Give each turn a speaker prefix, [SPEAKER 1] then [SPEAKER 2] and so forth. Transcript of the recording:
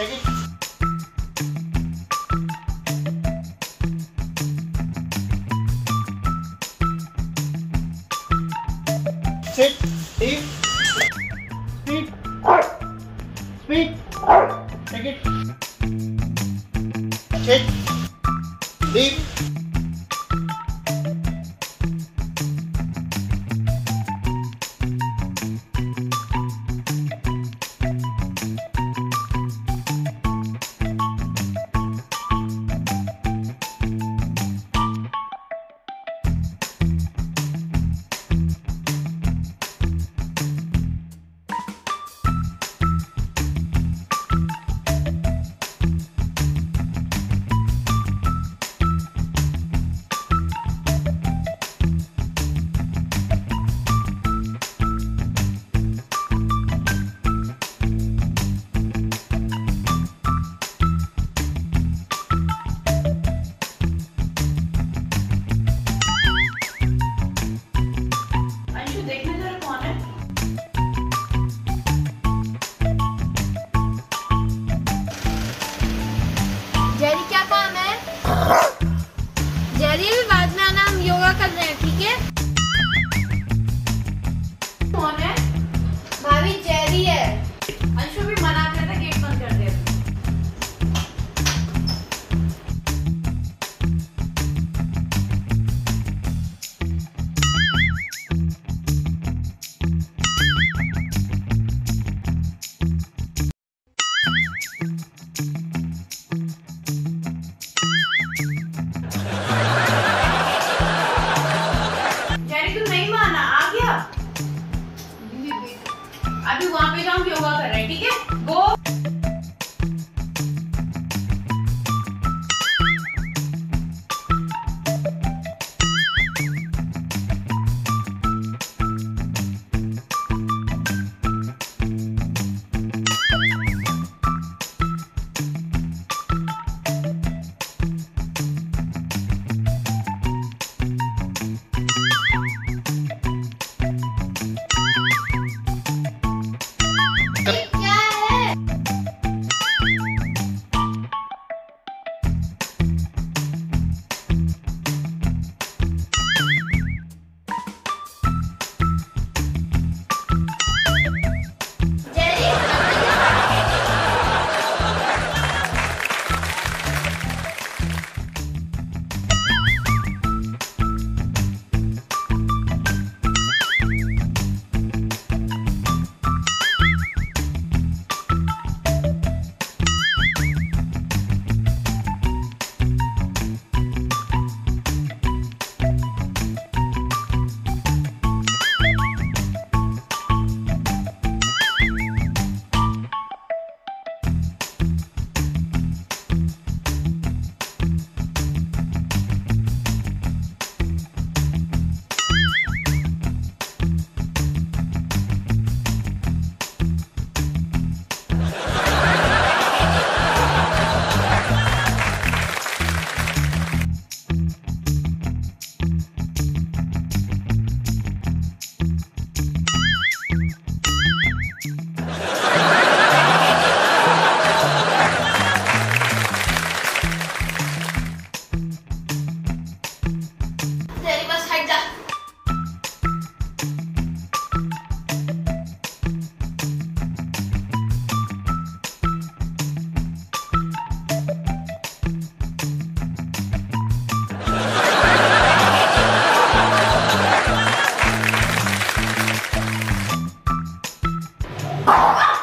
[SPEAKER 1] Take it. Sit. Eat. Speak. Speak. Take it. Sit. Leave.
[SPEAKER 2] कर रहे हैं ठीक है?
[SPEAKER 3] अभी वहाँ पे जाओ योगा कर रहे हैं ठीक है? गो
[SPEAKER 2] Oh,